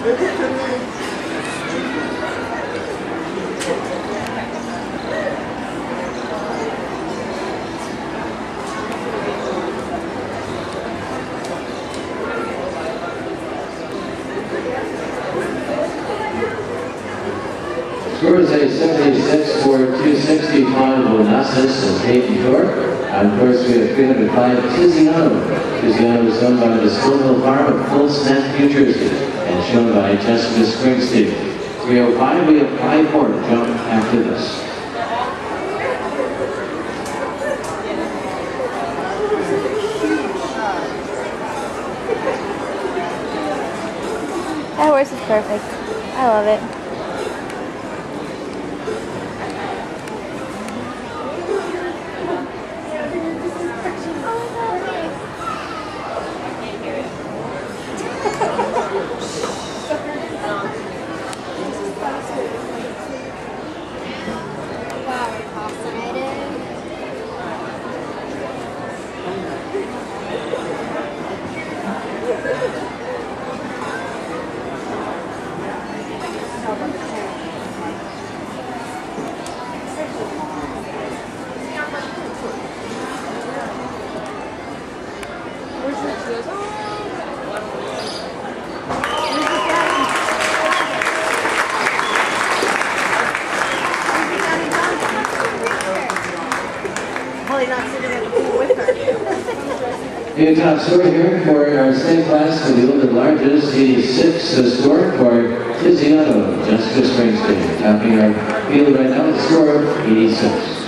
Score is a 76 for 265 Onassis and Hayden York. And of course, we have 305 Tiziano. Tiziano is owned by the Stone Hill Farm of Colts Neck, New Jersey, and shown by Jessica Springsteen. 305, we have five more to jump after this. That horse is perfect. I love it. In top score here for our same class for the older larges, 86 a uh, score for Tiziano, Jessica Springsteen. Topping our field right now, the score of 86.